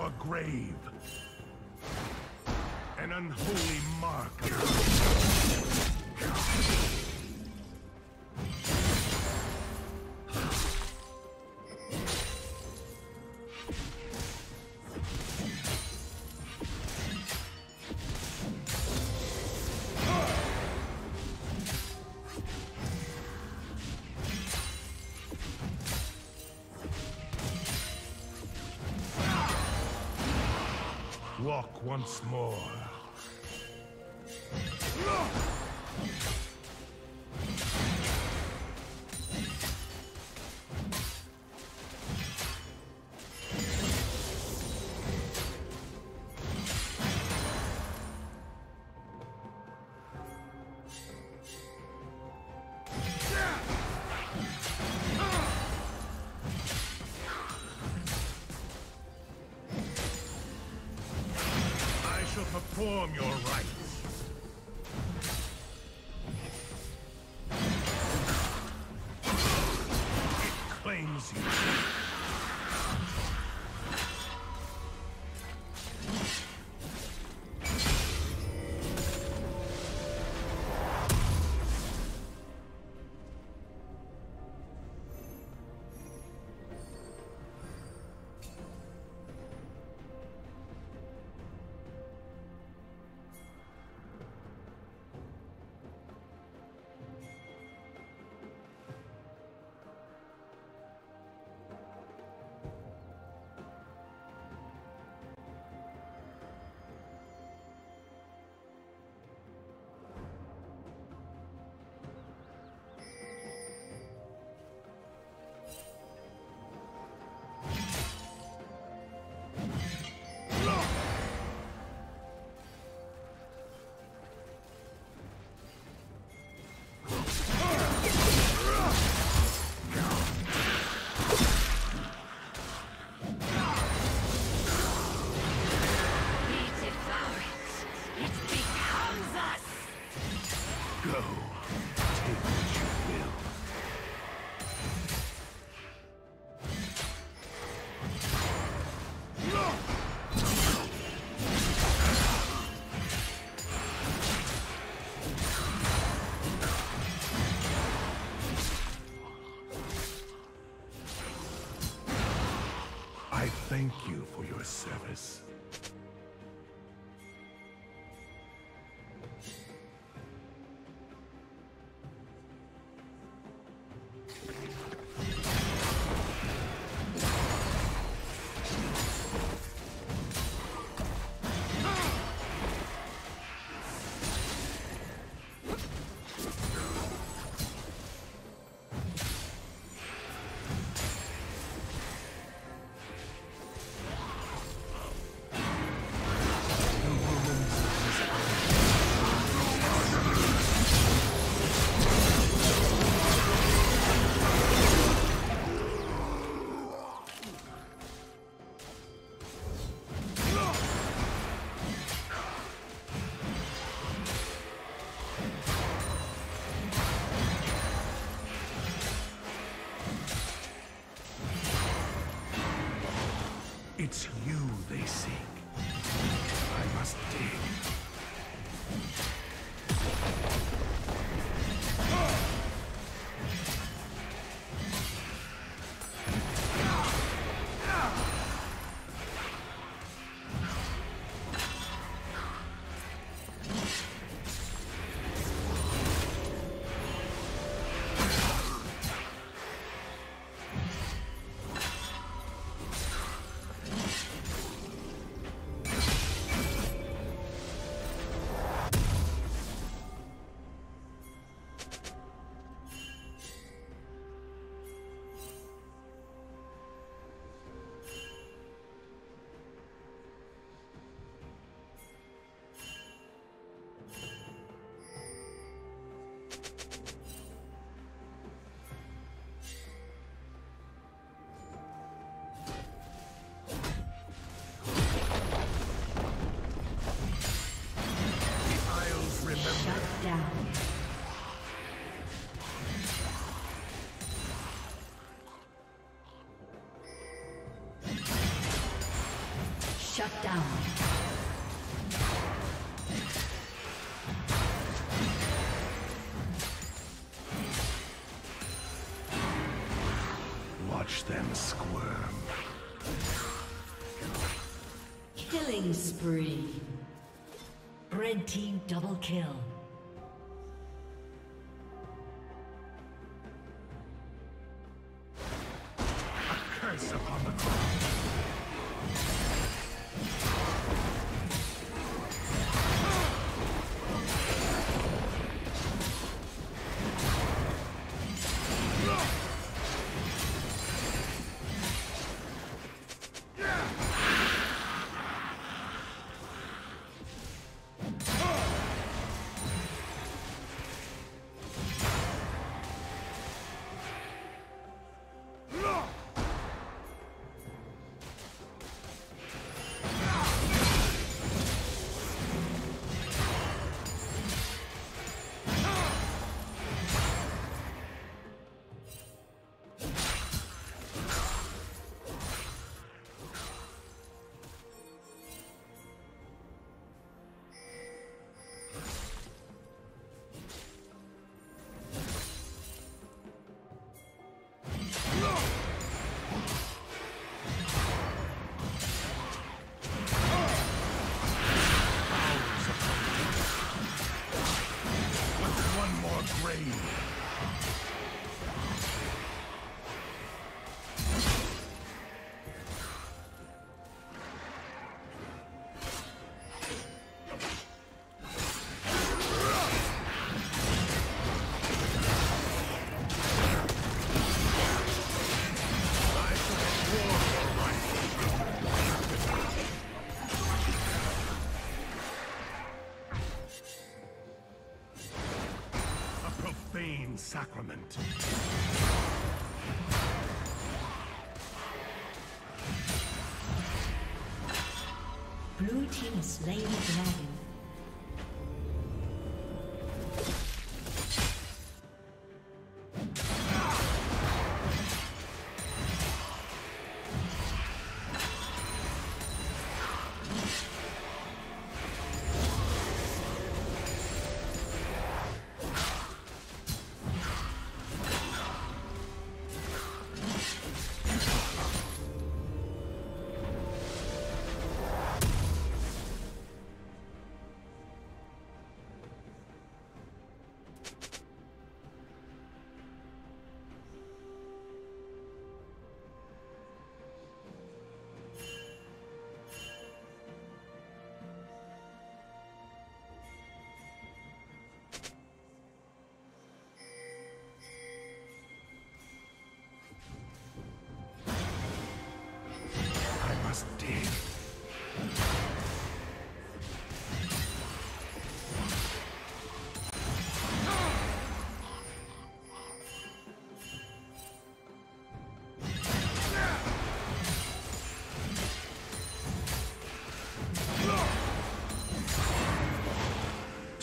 More grave? An unholy mark. Walk once more. Thank you for your service. Shut down. Watch them squirm. Killing spree. Red team double kill. Sacrament. Blue team has slain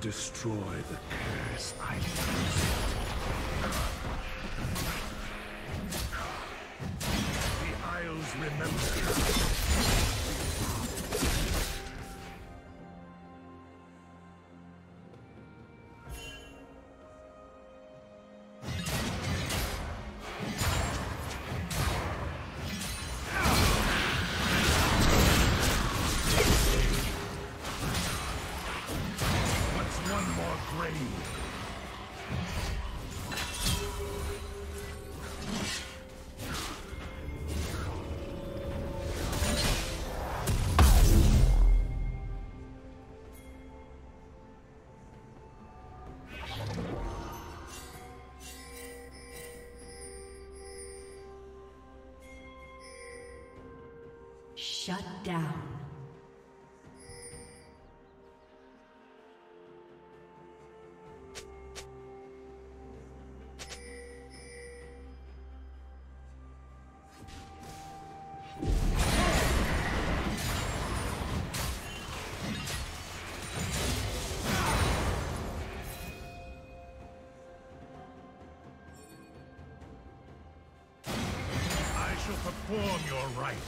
destroy the curse I use The Isles remember. Shut down. I shall perform your rites.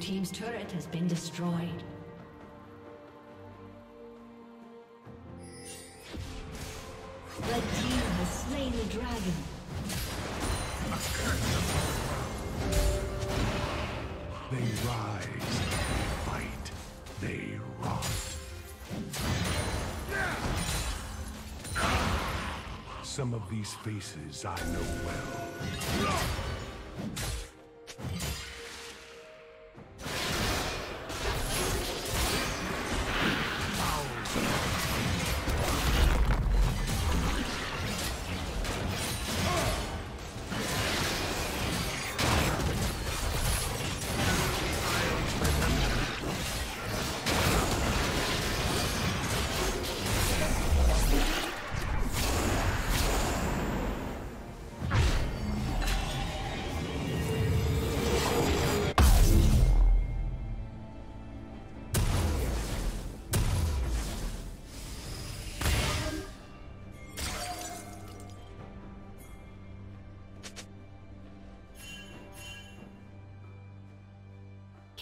Team's turret has been destroyed. Red Team has slain the dragon. They rise, fight, they rot. Some of these faces I know well.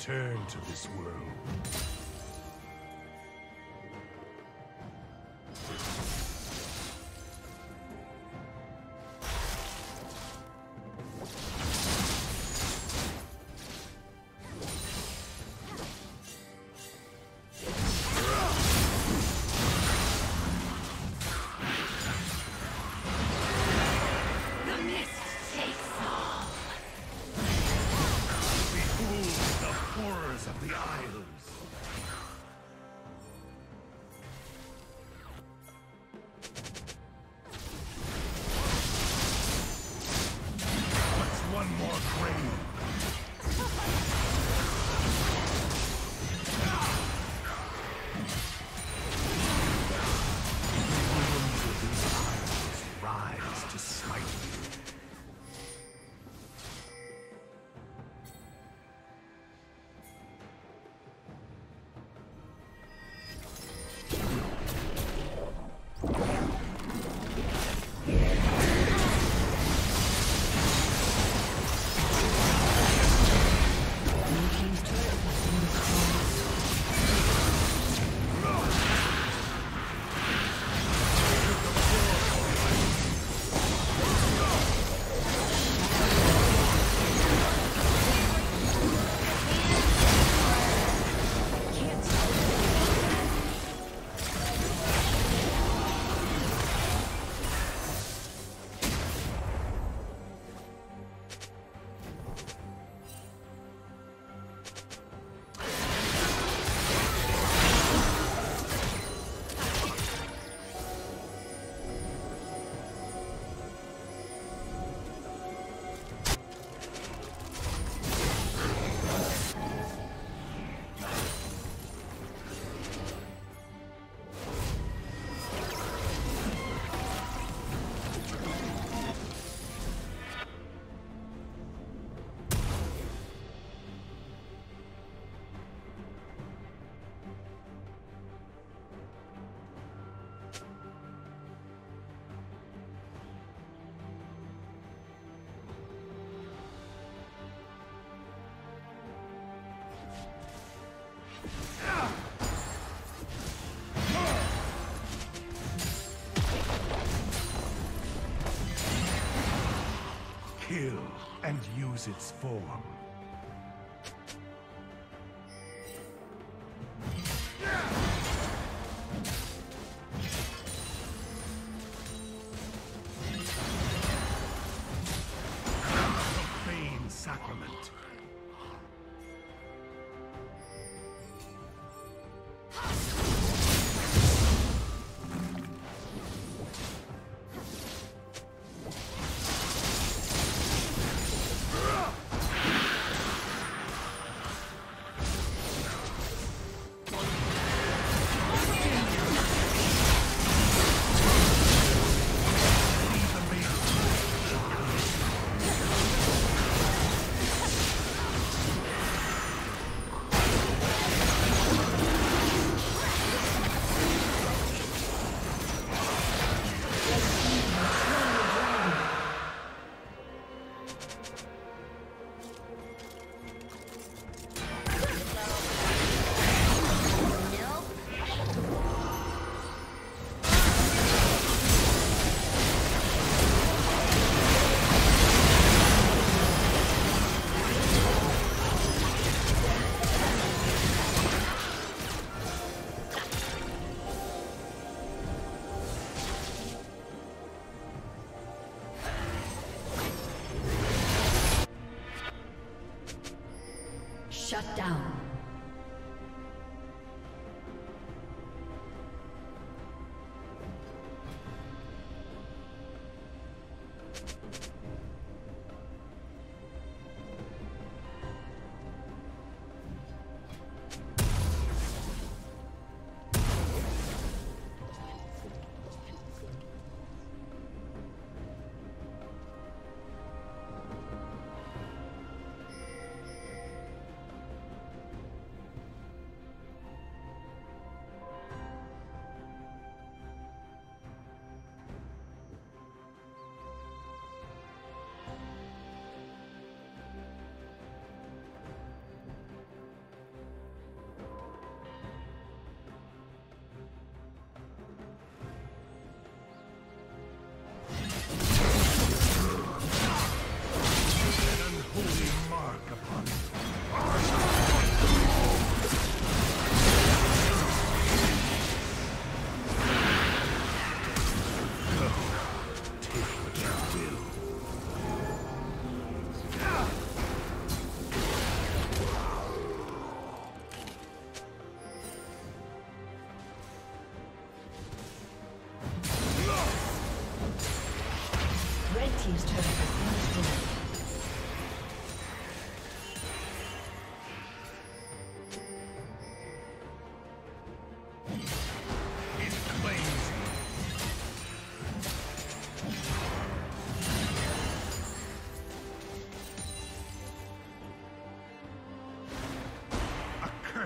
Return to this world. Kill and use its form.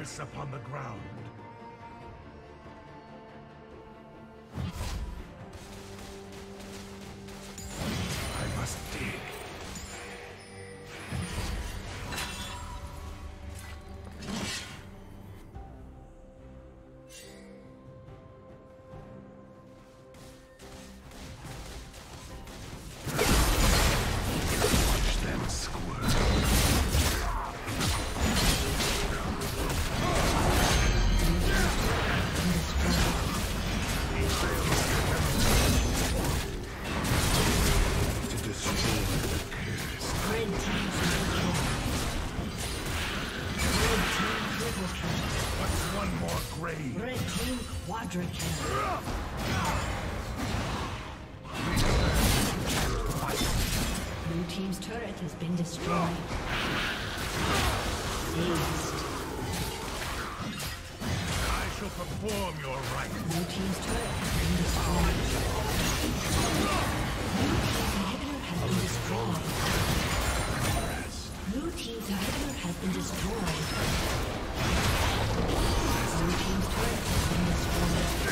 Upon the ground. been destroyed. I shall perform your. Blue team's turret has been destroyed. Destroyed. Blue team's turret has been destroyed. Blue team's turret has been destroyed.